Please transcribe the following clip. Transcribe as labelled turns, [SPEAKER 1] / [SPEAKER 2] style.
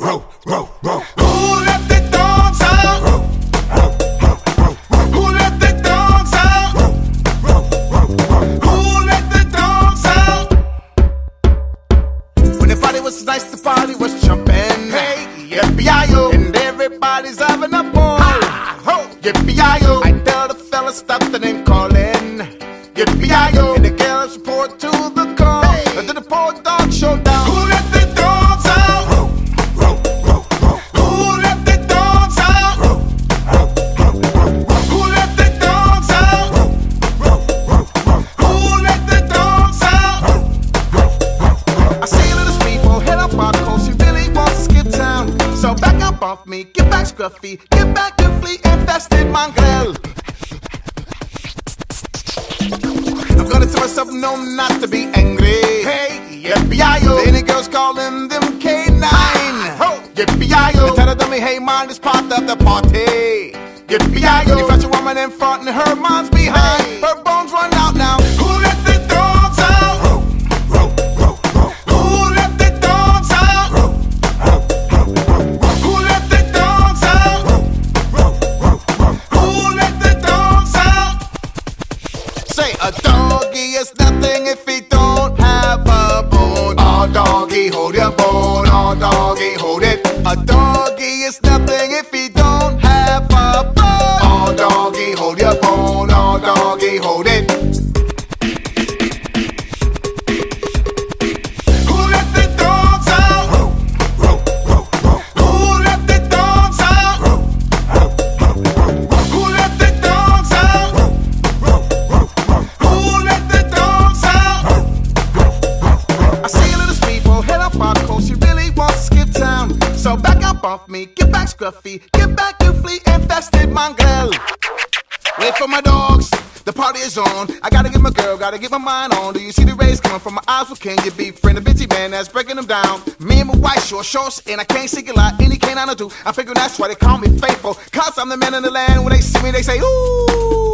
[SPEAKER 1] row, row, row.
[SPEAKER 2] Who let the dogs out? Who let the dogs out? Who let the dogs out? When the party was nice, the party was jumping. Hey, yippee-yi-yo. And everybody's having a ball. Ho, yippee-yi-yo. I tell the fellas stop the name calling. Yippee-yi-yo. And the girls report to the call. Hey. To the poor dog showdown. Up off me, get back scruffy, get back to fleet infested mongrel. I'm gonna tell myself no, not to be angry. Hey, yippee-yi-yo. Any girls calling them K9. Ho, yippee-yi-yo. Tell the dummy, hey, man, is part of the party. Yippee-yi-yo. You got a woman in front and her mom's Say a doggy is nothing if he don't have a bone. Oh doggy, hold your bone. Oh doggy, hold it. A doggy is nothing if he don't have a bone. Oh doggy, hold your bone. Oh doggy, hold it. So back up off me, get back scruffy, get back you flea infested mongrel. Wait for my dogs. The party is on. I gotta get my girl, gotta get my mind on. Do you see the rays coming from my eyes? Well, can you be friend of bitchy man that's breaking them down? Me and my white short shorts, and I can't sing a lot. Any canine I do. I figure that's why they call me faithful. Cause I'm the man in the land. When they see me, they say, ooh.